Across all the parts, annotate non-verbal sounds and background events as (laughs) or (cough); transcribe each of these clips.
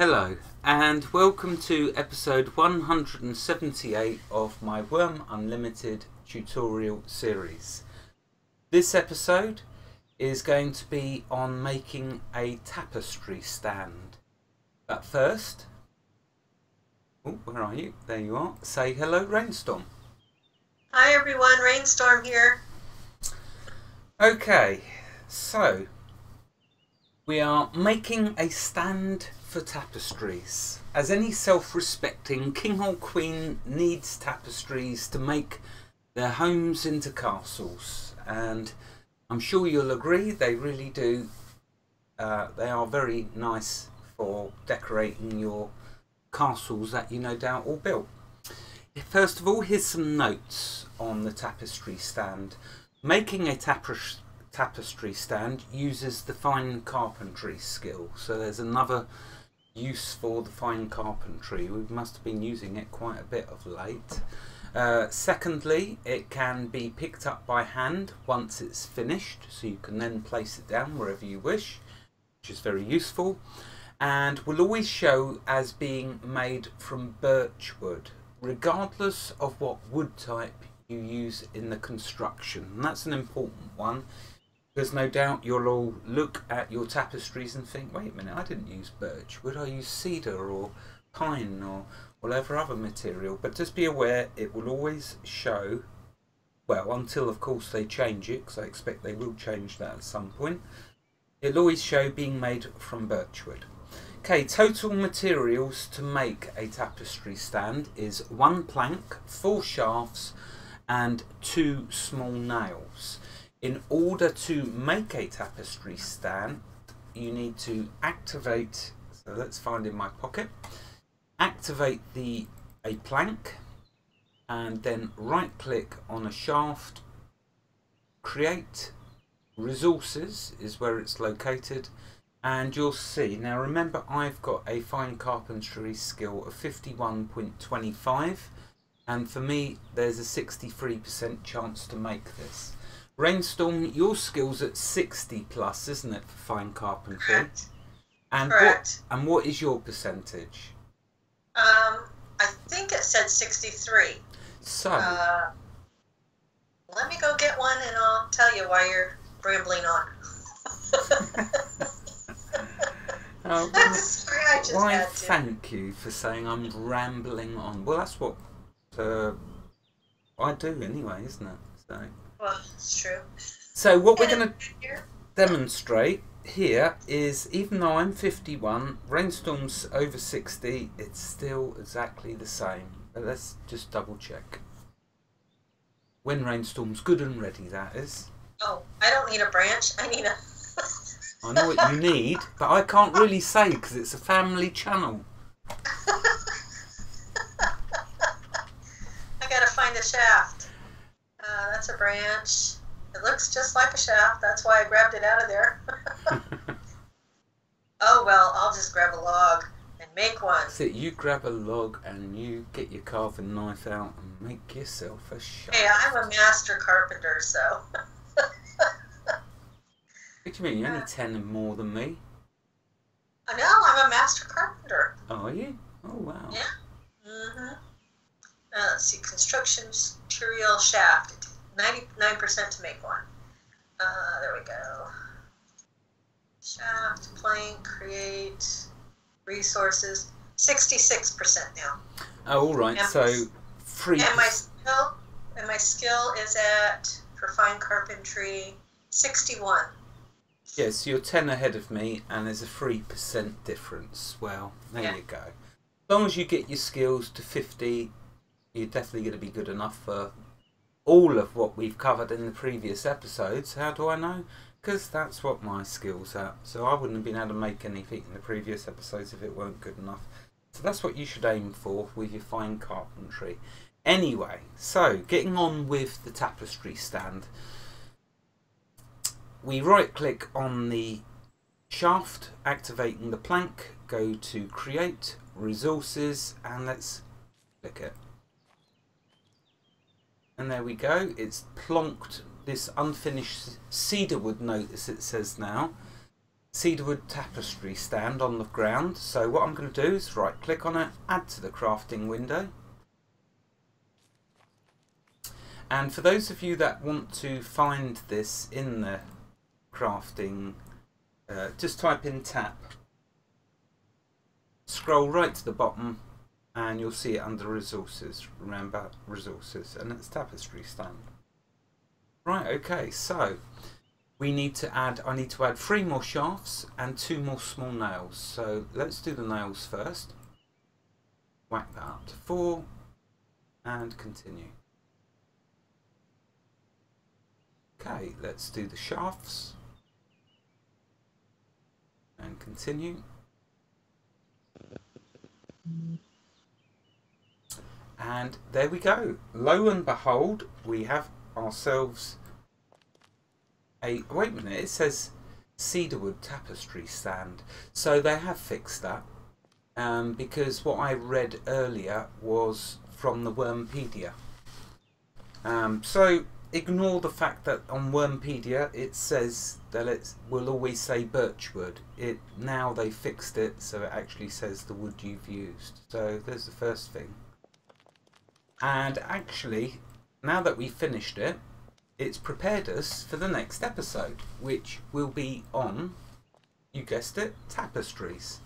Hello, and welcome to episode 178 of my Wurm Unlimited tutorial series. This episode is going to be on making a tapestry stand. But first, oh, where are you? There you are. Say hello, Raynstorm. Hi everyone, Raynstorm here. Okay, so we are making a stand for tapestries. As any self-respecting king or queen needs tapestries to make their homes into castles and I'm sure you'll agree they really do uh, they are very nice for decorating your castles that you no doubt all built. First of all here's some notes on the tapestry stand. Making a tapestry tapestry stand uses the fine carpentry skill. So there's another use for the fine carpentry. We must have been using it quite a bit of late. Uh, secondly, it can be picked up by hand once it's finished, so you can then place it down wherever you wish, which is very useful. And will always show as being made from birch wood, regardless of what wood type you use in the construction. And that's an important one because no doubt you'll all look at your tapestries and think, wait a minute, I didn't use birch. Would I use cedar or pine or whatever other material? But just be aware it will always show, well, until of course they change it, because I expect they will change that at some point. It'll always show being made from birchwood. Okay, total materials to make a tapestry stand is one plank, four shafts, and two small nails in order to make a tapestry stand, you need to activate, so let's find in my pocket, activate the a plank and then right click on a shaft, create resources is where it's located and you'll see, now remember I've got a fine carpentry skill of 51.25 and for me there's a 63% chance to make this. Raynstorm, your skill's at 60 plus, isn't it, for fine carpentry? Correct. And Correct. what and what is your percentage? Um, I think it said 63. So, Uh, let me go get one and I'll tell you why you're rambling on. (laughs) (laughs) uh, Sorry, I just why thank you for saying I'm rambling on. Well, that's what uh, I do anyway, isn't it? So, Well, it's true. so what we're going to demonstrate here is even though I'm 51, Raynstorm's over 60, it's still exactly the same. But let's just double check. When Raynstorm's good and ready, that is. Oh, I don't need a branch. I need a. I know what you need, but I can't really say because it's a family channel. (laughs) I gotta find a shaft. That's a branch. It looks just like a shaft. That's why I grabbed it out of there. (laughs) oh well, I'll just grab a log and make one. So you grab a log and you get your carving knife out and make yourself a shaft. Hey, I'm a master carpenter, so. (laughs) What do you mean? You're only 10 and more than me. I know, I'm a master carpenter. Oh, are you? Oh, wow. Yeah. Mm-hmm. Uh, let's see, construction material shaft. 99% to make one. Uh, there we go. Shaft, plank, create, resources. 66% now. Oh, all right. Yeah. So, free. And my skill, and my skill is at, for fine carpentry, 61. Yes, you're 10 ahead of me, and there's a 3% difference. Well, there Yeah. you go. As long as you get your skills to 50, you're definitely going to be good enough for all of what we've covered in the previous episodes. How do I know? Because that's what my skill's are. So I wouldn't have been able to make anything in the previous episodes if it weren't good enough. So that's what you should aim for with your fine carpentry. Anyway, so getting on with the tapestry stand we right click on the shaft activating the plank go to create resources and let's click it and there we go it's plonked this unfinished cedar wood notice it says now cedarwood tapestry stand on the ground. So what I'm going to do is right click on it, add to the crafting window. And for those of you that want to find this in the crafting, uh, just type in tap. Scroll right to the bottom and you'll see it under resources, remember resources, and it's tapestry stand. Right, okay, so we need to add, I need to add three more shafts and two more small nails. So let's do the nails first. Whack that up to four and continue. Okay, let's do the shafts and continue. And there we go. Lo and behold, we have ourselves a... Wait a minute, it says cedarwood tapestry stand. So they have fixed that. Um, because what I read earlier was from the Wurmpedia. Um, so ignore the fact that on Wurmpedia it says that it will always say birchwood. It now they fixed it so it actually says the wood you've used. So there's the first thing. And actually, now that we've finished it, it's prepared us for the next episode, which will be on, you guessed it, tapestries.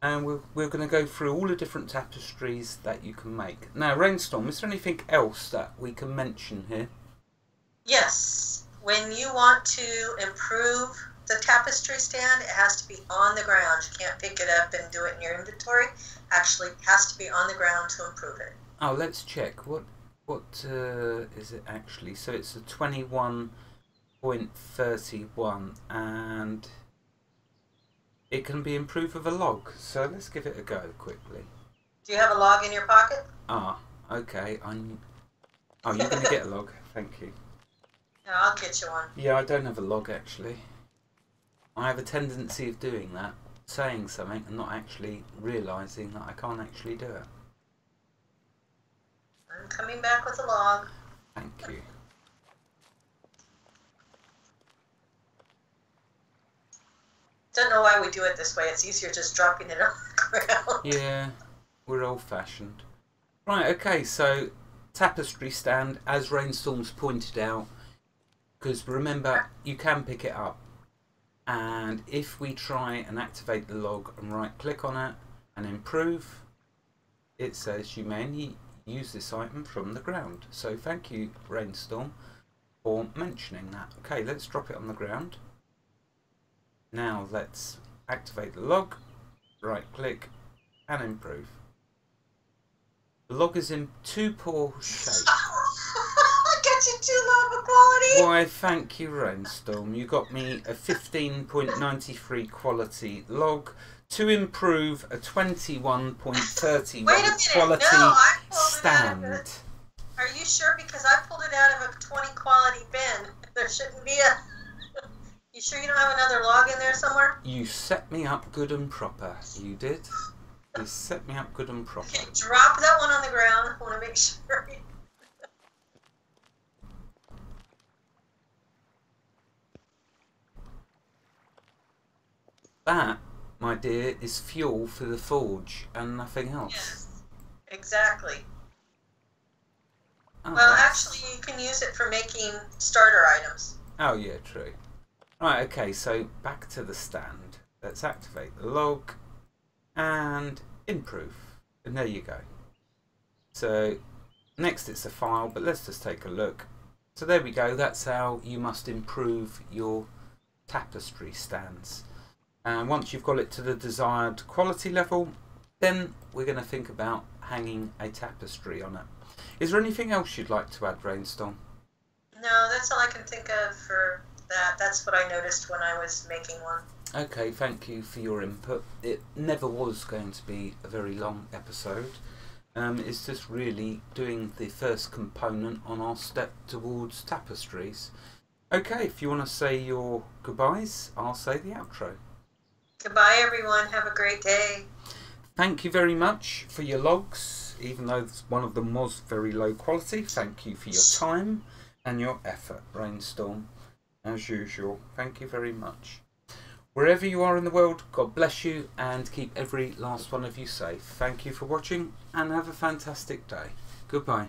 And we're, we're going to go through all the different tapestries that you can make. Now, Raynstorm, is there anything else that we can mention here? Yes. When you want to improve the tapestry stand, it has to be on the ground. You can't pick it up and do it in your inventory. Actually, it has to be on the ground to improve it. Oh, let's check. What what uh, is it actually? So it's a 21.31 and it can be improved with a log. So let's give it a go quickly. Do you have a log in your pocket? Ah, okay. I'm. Oh, you're going to get a log. (laughs) Thank you. No, I'll get you one. Yeah, I don't have a log actually. I have a tendency of doing that, saying something and not actually realising that I can't actually do it. I'm coming back with a log. Thank you. Don't know why we do it this way. It's easier just dropping it (laughs) on the ground. Yeah, we're old fashioned. Right, okay, so tapestry stand, as Raynstorm's pointed out, because remember, you can pick it up. And if we try and activate the log and right click on it and improve, it says you may use this item from the ground. So thank you, Raynstorm, for mentioning that. Okay, let's drop it on the ground. Now let's activate the log, right click and improve. The log is in too poor shape. (laughs) I got you too low of a quality. Why, thank you, Raynstorm. You got me a 15.93 quality log to improve a 21.31 Wait a minute. quality no, I pulled it stand. Are you sure? Because I pulled it out of a 20 quality bin. There shouldn't be a. (laughs) You sure you don't have another log in there somewhere? You set me up good and proper. You did. You set me up good and proper. Okay, drop that one on the ground. I want to make (laughs) sure. That, my dear, is fuel for the forge and nothing else. Yes, exactly. Oh, Well, that's- actually, you can use it for making starter items. Oh yeah, true. Right, okay, so back to the stand. Let's activate the log and improve. And there you go. So next it's a file, but let's just take a look. So there we go, that's how you must improve your tapestry stands. And once you've got it to the desired quality level, then we're going to think about hanging a tapestry on it. Is there anything else you'd like to add, Raynstorm? No, that's all I can think of for that. That's what I noticed when I was making one. Okay, thank you for your input. It never was going to be a very long episode. Um, it's just really doing the first component on our step towards tapestries. Okay, if you want to say your goodbyes, I'll say the outro. Goodbye, everyone. Have a great day. Thank you very much for your logs, even though one of them was very low quality. Thank you for your time and your effort, Brainstorm, as usual. Thank you very much. Wherever you are in the world, God bless you and keep every last one of you safe. Thank you for watching and have a fantastic day. Goodbye.